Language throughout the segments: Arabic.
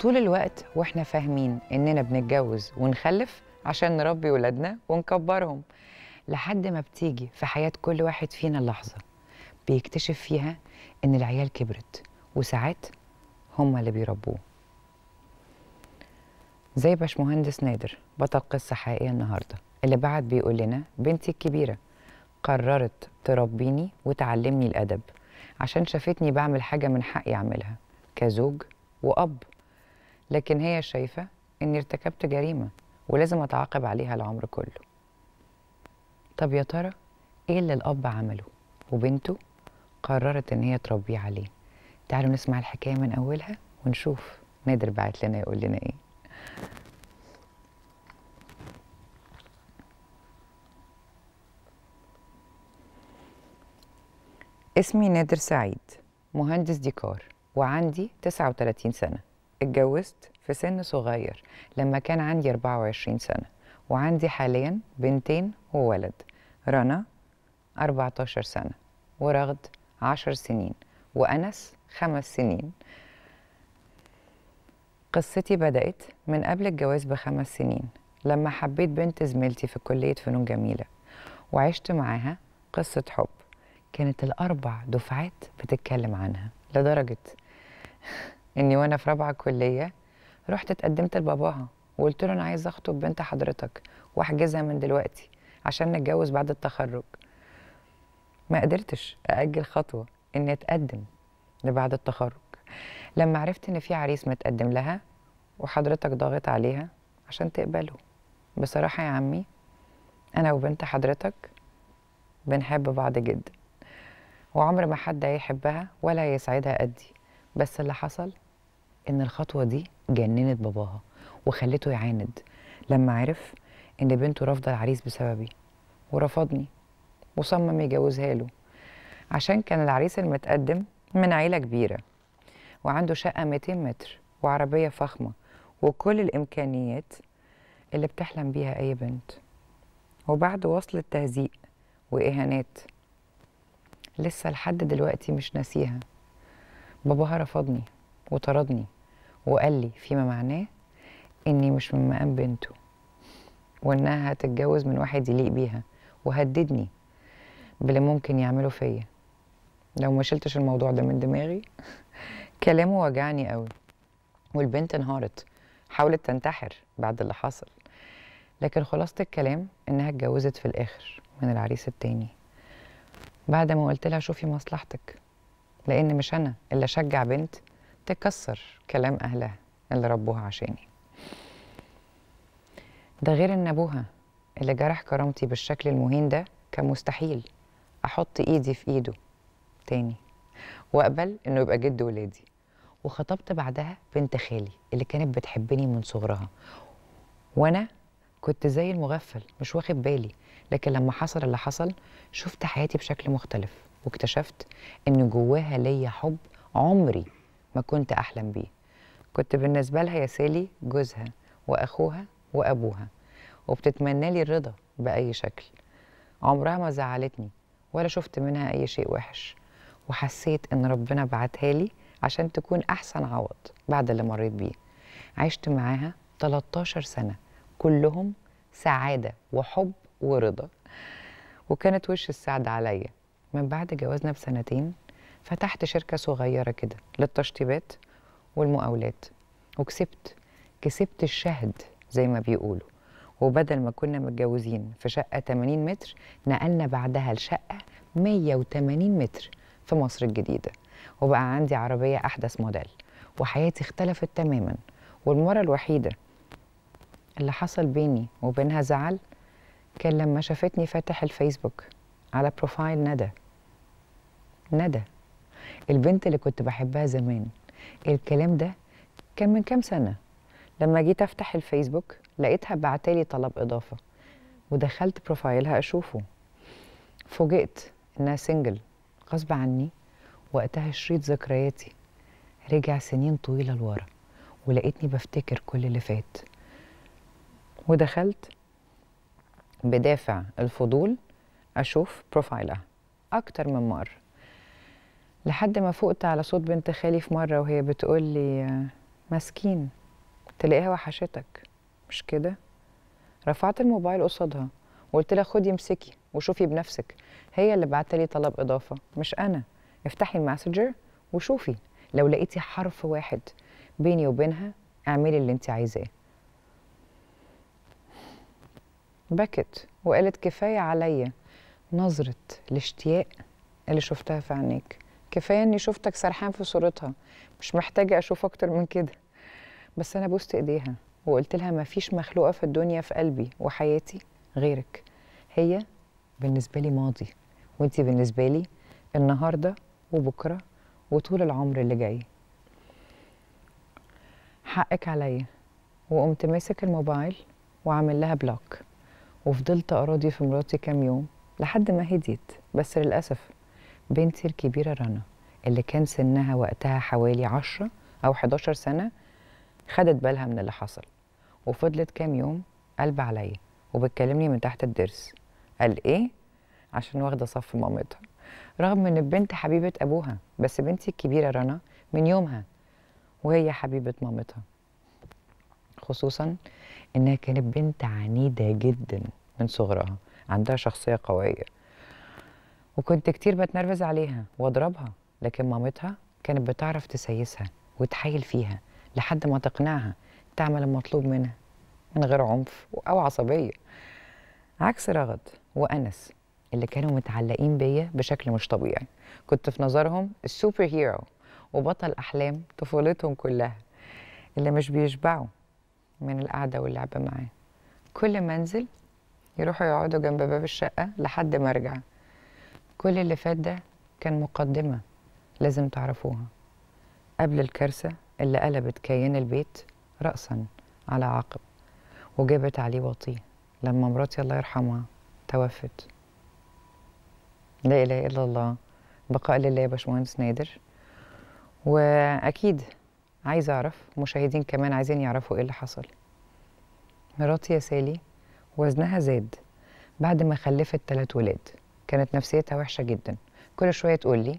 طول الوقت وإحنا فاهمين إننا بنتجوز ونخلف عشان نربي ولادنا ونكبرهم. لحد ما بتيجي في حياة كل واحد فينا اللحظة بيكتشف فيها إن العيال كبرت وساعات هما اللي بيربوه. زي باشمهندس نادر بطل قصة حقيقية النهاردة اللي بعد بيقول لنا بنتي الكبيرة قررت تربيني وتعلمني الأدب عشان شافتني بعمل حاجة من حقي أعملها كزوج وأب. لكن هي شايفة إني ارتكبت جريمة ولازم أتعاقب عليها العمر كله. طب يا ترى إيه اللي الأب عمله وبنته قررت إن هي تربيه عليه؟ تعالوا نسمع الحكاية من أولها ونشوف نادر بعت لنا يقول لنا إيه. اسمي نادر سعيد مهندس ديكور وعندي 39 سنة. اتجوزت في سن صغير لما كان عندي 24 سنة وعندي حاليا بنتين وولد رنا 14 سنة ورغد 10 سنين وأنس خمس سنين. قصتي بدأت من قبل الجواز بخمس سنين لما حبيت بنت زميلتي في كلية فنون جميلة وعشت معاها قصة حب. كانت الأربع دفعات بتتكلم عنها لدرجة إني وأنا في رابعة كلية رحت اتقدمت لباباها وقلت له أنا عايزة أخطب بنت حضرتك وأحجزها من دلوقتي عشان نتجوز بعد التخرج. ما قدرتش أأجل خطوة إني أتقدم لبعد التخرج. لما عرفت إن في عريس متقدم لها وحضرتك ضاغط عليها عشان تقبله. بصراحة يا عمي أنا وبنت حضرتك بنحب بعض جدا. وعمر ما حد هيحبها ولا هيسعدها قدي. بس اللي حصل إن الخطوة دي جننت باباها وخلته يعاند لما عرف إن بنته رافضة العريس بسببي ورفضني وصمم يجوزها له عشان كان العريس المتقدم من عيلة كبيرة وعنده شقة 200 متر وعربية فخمة وكل الإمكانيات اللي بتحلم بيها أي بنت. وبعد وصل التهزيق وإهانات لسه لحد دلوقتي مش ناسيها. باباها رفضني وطردني. وقال لي فيما معناه إني مش من مقام بنته وإنها هتتجوز من واحد يليق بيها وهددني باللي ممكن يعمله فيا. لو ما شلتش الموضوع ده من دماغي كلامه وجعني قوي والبنت انهارت حاولت تنتحر بعد اللي حصل. لكن خلاصة الكلام إنها اتجوزت في الآخر من العريس التاني. بعد ما قلت لها شوفي مصلحتك لأن مش أنا اللي أشجع بنت تكسر كلام أهلها اللي ربوها عشاني. ده غير إن أبوها اللي جرح كرامتي بالشكل المهين ده كان مستحيل أحط إيدي في إيده تاني وأقبل إنه يبقى جد ولادي. وخطبت بعدها بنت خالي اللي كانت بتحبني من صغرها. وأنا كنت زي المغفل مش واخد بالي لكن لما حصل اللي حصل شفت حياتي بشكل مختلف واكتشفت إن جواها ليا حب عمري ما كنت أحلم بيه. كنت بالنسبة لها يا سالي جوزها وأخوها وأبوها وبتتمنى لي الرضا بأي شكل. عمرها ما زعلتني ولا شفت منها أي شيء وحش وحسيت إن ربنا بعتها لي عشان تكون أحسن عوض بعد اللي مريت بيه. عشت معاها 13 سنة كلهم سعادة وحب ورضا. وكانت وش السعد عليا؟ من بعد جوازنا بسنتين فتحت شركة صغيرة كده للتشطيبات والمقاولات وكسبت كسبت الشهد زي ما بيقولوا. وبدل ما كنا متجوزين في شقة 80 متر نقلنا بعدها لشقة 180 متر في مصر الجديدة. وبقى عندي عربية أحدث موديل وحياتي اختلفت تماما. والمرة الوحيدة اللي حصل بيني وبينها زعل كان لما شافتني فاتح الفيسبوك على بروفايل ندى. ندى. البنت اللي كنت بحبها زمان. الكلام ده كان من كام سنة. لما جيت أفتح الفيسبوك لقيتها بعتالي طلب إضافة ودخلت بروفايلها أشوفه. فوجئت إنها single غصب عني وقتها شريط ذكرياتي. رجع سنين طويلة لورا ولقيتني بفتكر كل اللي فات. ودخلت بدافع الفضول أشوف بروفايلها أكتر من مرة. لحد ما فقت على صوت بنت خالي في مرة وهي بتقول لي مسكين. تلاقيها وحشتك؟ مش كده؟ رفعت الموبايل قصادها وقلت لها خدي امسكي وشوفي بنفسك. هي اللي بعت لي طلب إضافة مش أنا. افتحي الماسنجر وشوفي لو لقيتي حرف واحد بيني وبينها اعملي اللي انت عايزاه. بكت وقالت كفاية عليا نظرة الاشتياق اللي شفتها في عينيك. كفاية إني شفتك سرحان في صورتها. مش محتاجة أشوف أكتر من كده. بس أنا بوست إيديها وقلت لها مفيش مخلوقة في الدنيا في قلبي وحياتي غيرك. هي بالنسبة لي ماضي وأنتي بالنسبة لي النهارده وبكرة وطول العمر اللي جاي. حقك عليا. وقمت ماسك الموبايل وعامل لها بلوك وفضلت أراضي في مراتي كام يوم لحد ما هديت. بس للأسف بنتي الكبيره رنا اللي كان سنها وقتها حوالي عشرة أو 11 سنة خدت بالها من اللي حصل. وفضلت كام يوم قلب عليا وبتكلمني من تحت الضرس. قال إيه؟ عشان واخدة صف مامتها. رغم إن البنت حبيبة أبوها بس بنتي الكبيرة رنا من يومها وهي حبيبة مامتها. خصوصا إنها كانت بنت عنيدة جدا من صغرها عندها شخصية قوية. وكنت كتير بتنرفز عليها واضربها لكن مامتها كانت بتعرف تسيسها وتحايل فيها لحد ما تقنعها تعمل المطلوب منها من غير عنف أو عصبية. عكس رغد وأنس اللي كانوا متعلقين بيا بشكل مش طبيعي. كنت في نظرهم السوبر هيرو وبطل أحلام طفولتهم كلها اللي مش بيشبعوا من القعدة واللعب معاه. كل ما أنزل يروحوا يقعدوا جنب باب الشقة لحد ما أرجع. كل اللي فات ده كان مقدمة لازم تعرفوها. قبل الكارثة اللي قلبت كيان البيت راسا على عقب وجابت عليه وطيه لما مراتي الله يرحمها توفت. لا إله إلا الله بقاء لله يا باشمهندس نادر. وأكيد عايزه أعرف مشاهدين كمان عايزين يعرفوا إيه اللي حصل. مراتي يا سالي وزنها زاد بعد ما خلفت ثلاث ولاد. كانت نفسيتها وحشة جدا. كل شوية تقول لي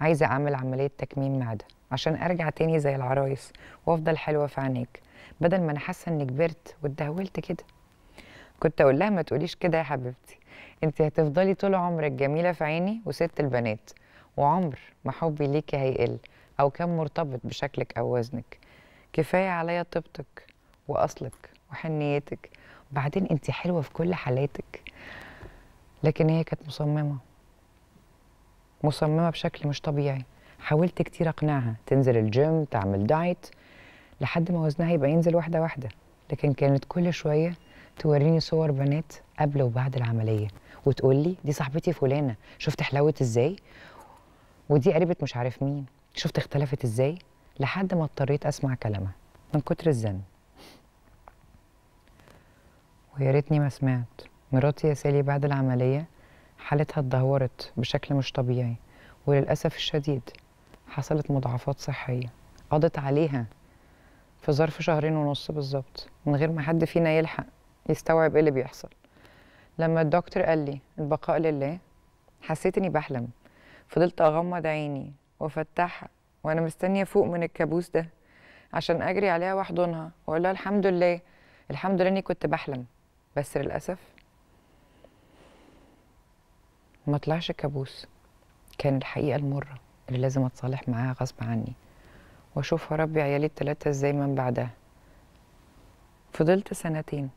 عايزة أعمل عملية تكميم معدة عشان أرجع تاني زي العرايس وأفضل حلوة في عينيك بدل ما أنا حاسة إني كبرت واتدهولت كده. كنت أقول لها ما تقوليش كده يا حبيبتي انت هتفضلي طول عمرك جميلة في عيني وست البنات وعمر ما حبي ليكي هيقل أو كان مرتبط بشكلك أو وزنك. كفاية عليا طيبتك وأصلك وحنيتك وبعدين انت حلوة في كل حالاتك. لكن هي كانت مصممة. مصممة بشكل مش طبيعي. حاولت كتير أقنعها تنزل الجيم تعمل دايت لحد ما وزنها يبقى ينزل واحدة واحدة. لكن كانت كل شوية توريني صور بنات قبل وبعد العملية وتقول لي دي صاحبتي فلانة شفت حلاوت إزاي؟ ودي قريبة مش عارف مين شفت اختلفت إزاي؟ لحد ما اضطريت أسمع كلامها من كتر الزن. ويا ريتني ما سمعت. مراتي يا سالي بعد العملية حالتها اتدهورت بشكل مش طبيعي وللأسف الشديد حصلت مضاعفات صحية قضت عليها في ظرف شهرين ونص بالظبط من غير ما حد فينا يلحق يستوعب إيه اللي بيحصل. لما الدكتور قال لي البقاء لله حسيت إني بحلم. فضلت أغمض عيني وأفتحها وأنا مستنية فوق من الكابوس ده عشان أجري عليها وأحضنها وأقول لها الحمد لله الحمد لله إني كنت بحلم. بس للأسف ما طلعش كابوس. كان الحقيقة المرة اللي لازم أتصالح معاها غصب عني. وأشوف هربي عيالي التلاتة إزاي من بعدها. فضلت سنتين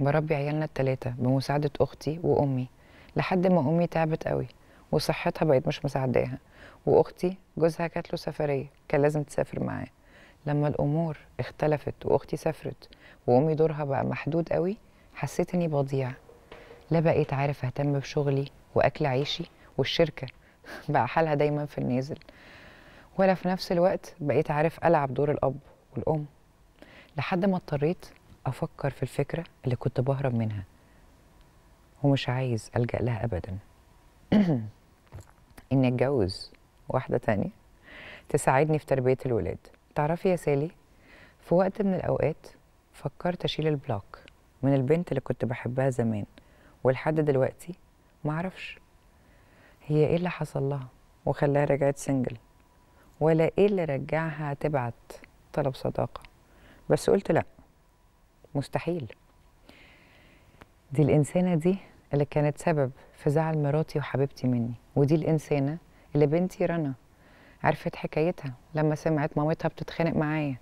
بربي عيالنا التلاتة بمساعدة أختي وأمي لحد ما أمي تعبت قوي وصحتها بقت مش مساعداها وأختي جوزها كانت له سفرية كان لازم تسافر معاه. لما الأمور اختلفت وأختي سافرت وأمي دورها بقى محدود قوي حسيت إني بضيع. لا بقيت عارف أهتم بشغلي وأكل عيشي والشركة. بقى حالها دايما في النازل. ولا في نفس الوقت بقيت عارف ألعب دور الأب والأم. لحد ما اضطريت أفكر في الفكرة اللي كنت بهرب منها. ومش عايز ألجأ لها أبدا. إني أتجوز واحدة تانية تساعدني في تربية الولاد. تعرفي يا سالي في وقت من الأوقات فكرت أشيل ال block من البنت اللي كنت بحبها زمان. ولحد دلوقتي معرفش هي إيه اللي حصل لها وخلاها رجعت single ولا إيه اللي رجعها تبعت طلب صداقة. بس قلت لا مستحيل. دي الإنسانة دي اللي كانت سبب في زعل مراتي وحبيبتي مني ودي الإنسانة اللي بنتي رنا عرفت حكايتها لما سمعت مامتها بتتخانق معايا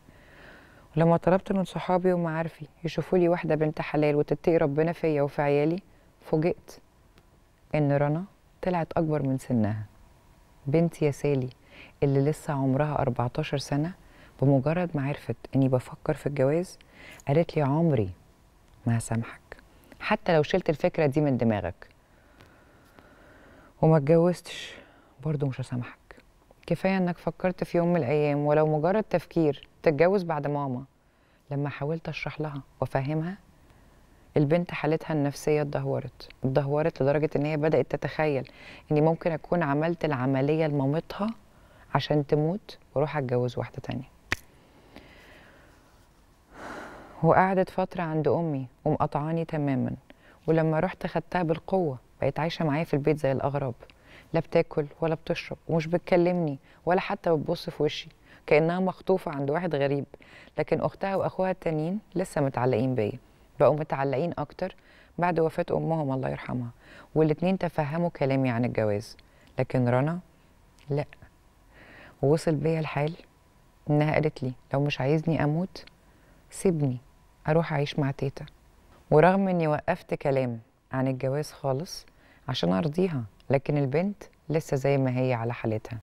ولما طلبت من صحابي ومعارفي يشوفوا لي واحدة بنت حلال وتتقي ربنا فيا وفي عيالي فوجئت إن رنا طلعت أكبر من سنها. بنتي يا سالي اللي لسه عمرها 14 سنة بمجرد ما عرفت إني بفكر في الجواز قالت لي عمري ما هسامحك. حتى لو شلت الفكرة دي من دماغك. وما اتجوزتش برضه مش هسامحك. كفاية إنك فكرت في يوم من الأيام ولو مجرد تفكير تتجوز بعد ماما. لما حاولت أشرح لها وأفهمها البنت حالتها النفسية اتدهورت. اتدهورت لدرجة إن هي بدأت تتخيل اني ممكن أكون عملت العملية لمامتها عشان تموت وأروح أتجوز واحدة تانية. وقعدت فترة عند أمي ومقطعاني تماما ولما رحت خدتها بالقوة بقيت عايشة معايا في البيت زي الأغراب. لا بتاكل ولا بتشرب ومش بتكلمني ولا حتى بتبص في وشي كأنها مخطوفة عند واحد غريب. لكن أختها وأخوها التانيين لسه متعلقين بيا. بقوا متعلقين أكتر بعد وفاة أمهم الله يرحمها والاتنين تفهموا كلامي عن الجواز لكن رنا لا. ووصل بيا الحال إنها قالت لي لو مش عايزني أموت سيبني أروح أعيش مع تيتا. ورغم إني وقفت كلام عن الجواز خالص عشان أرضيها لكن البنت لسه زي ما هي على حالتها.